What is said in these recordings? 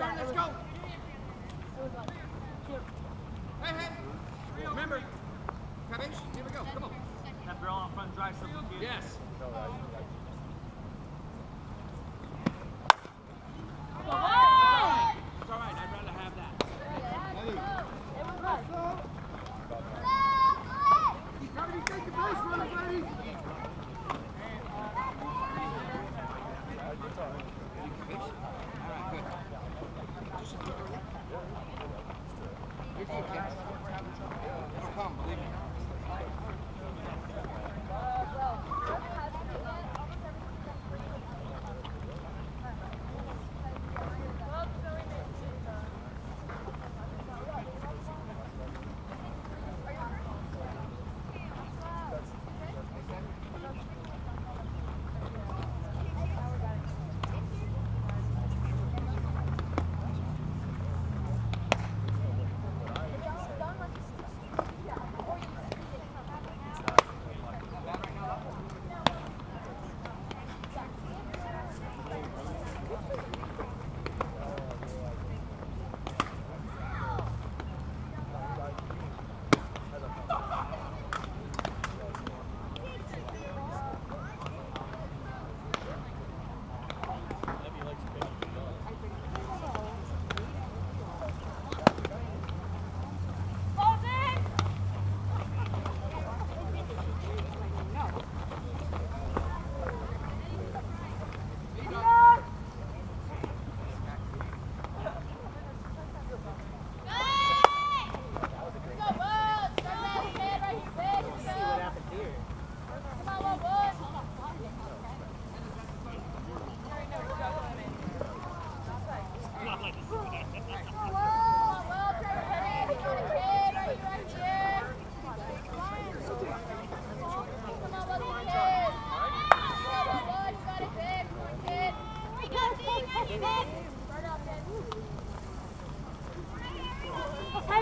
let's go.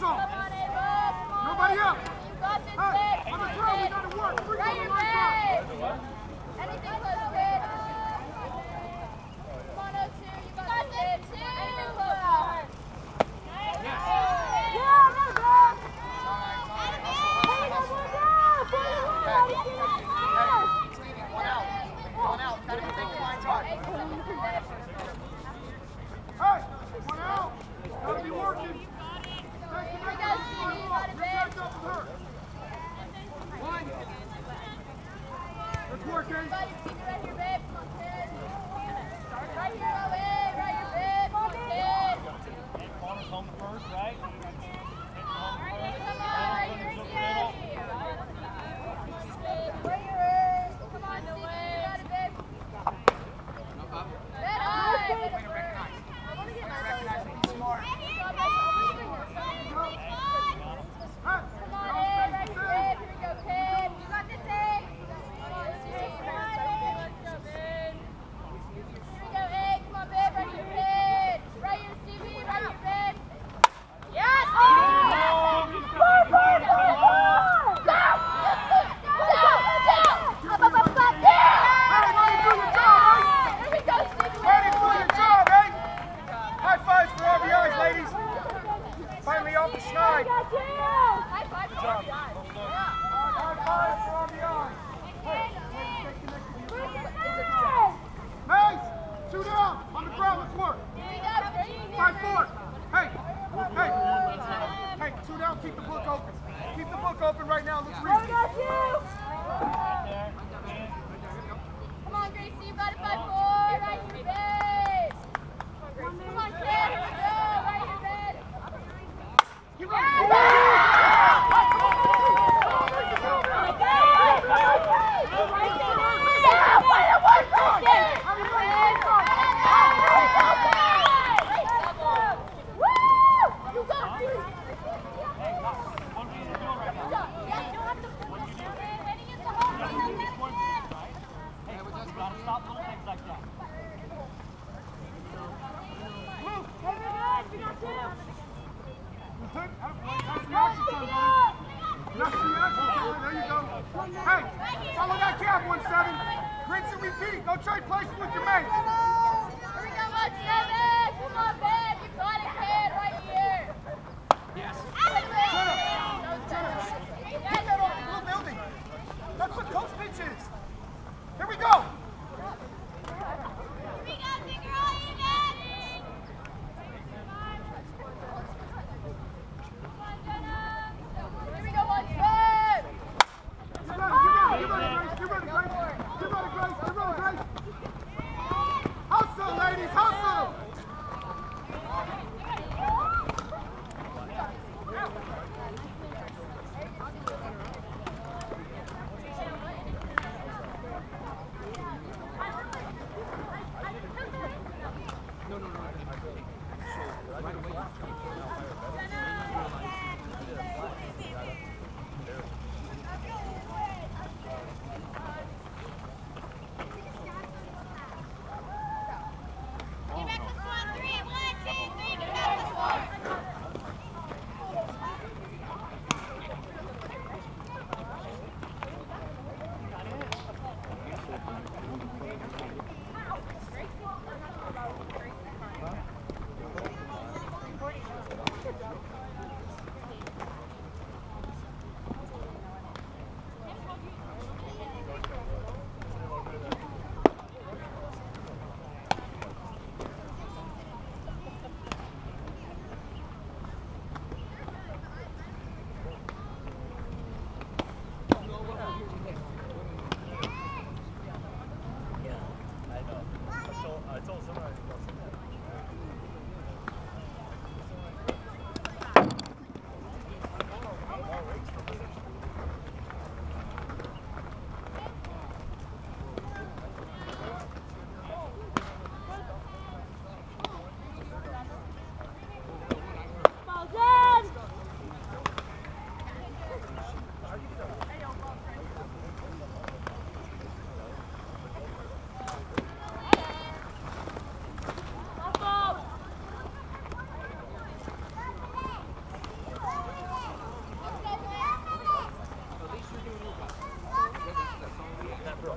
Nobody up. Hey, on the throw, we got to work. Bring right